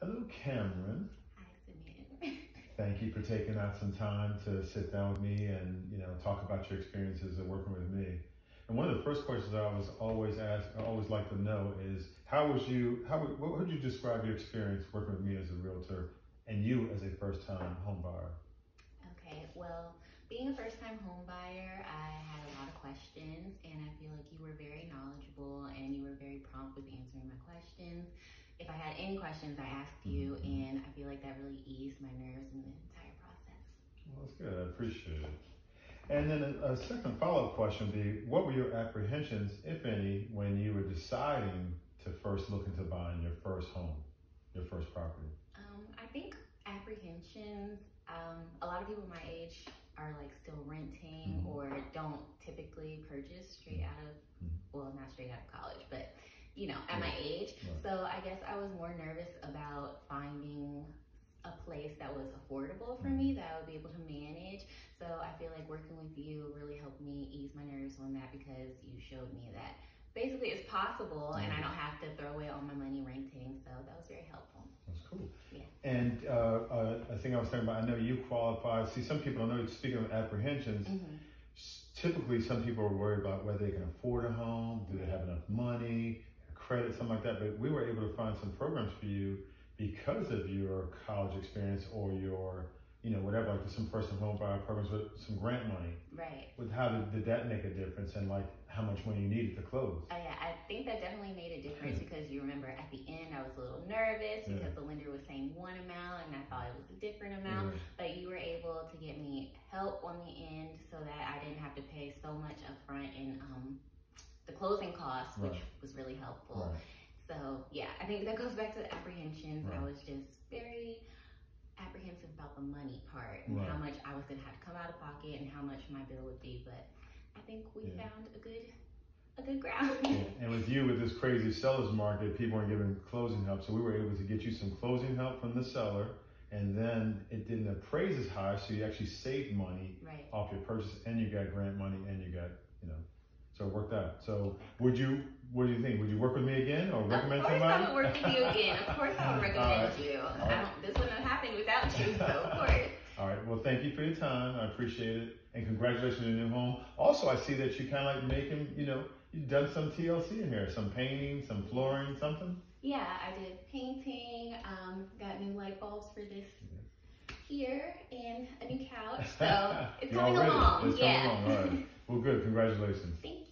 Hello, Cameron. Hi, Simeon. Thank you for taking out some time to sit down with me and you know talk about your experiences of working with me. And one of the first questions I was always ask, I always like to know is how was you? How would, what would you describe your experience working with me as a realtor and you as a first-time home buyer? Okay, well, being a first-time home buyer, I had a lot of questions, and I feel like you were very knowledgeable and you were very prompt with answering my questions if I had any questions, I asked you, mm-hmm. and I feel like that really eased my nerves in the entire process. Well, that's good. I appreciate it. And then a, a second follow-up question would be, what were your apprehensions, if any, when you were deciding to first look into buying your first home, your first property? Um, I think apprehensions, um, a lot of people my age are like still renting mm-hmm. or don't typically purchase straight out of, mm-hmm. well, not straight out of college, but you know, at my age. Right. So I guess I was more nervous about finding a place that was affordable for me mm-hmm. that I would be able to manage. So I feel like working with you really helped me ease my nerves on that because you showed me that basically it's possible and I mm-hmm. don't have to throw away all my money renting. So that was very helpful. That's cool. Yeah. And uh, uh, a thing I was talking about, I know you qualify. See, some people, I know speaking of apprehensions, mm-hmm. typically some people are worried about whether they can afford a home, do they have enough money, credit, something like that. But we were able to find some programs for you because of your college experience or your, you know, whatever, like some first home buyer programs with some grant money. Right. With how did, did that make a difference and like how much money you needed to close? Oh yeah, I think that definitely made a difference because you remember at the end I was a little nervous because yeah. the lender was saying one amount and I thought it was a different amount, yeah. but you were able to get me help on the end so that I didn't have to pay so much upfront and um, the closing costs, which was really helpful. Right. So yeah, I think that goes back to the apprehensions. Right. I was just very apprehensive about the money part and how much I was gonna have to come out of pocket and how much my bill would be. But I think we yeah. found a good a good ground. Yeah. And with you, with this crazy seller's market, people aren't giving closing help. So we were able to get you some closing help from the seller. And then it didn't appraise as high, so you actually saved money right. off your purchase, and you got grant money, and you got so it worked out. So would you, what do you think? Would you work with me again or recommend somebody? Of course somebody? I would work with you again. Of course I would recommend right. you. Right. this wouldn't have happened without you, so of course. All right. Well, thank you for your time. I appreciate it. And congratulations on your new home. Also, I see that you kind of like making, you know, you've done some TLC in here, some painting, some flooring, something. Yeah, I did painting, um, got new light bulbs for this here and a new couch. So it's coming along. It's yeah. Coming along. All right. Well, good. Congratulations. Thank.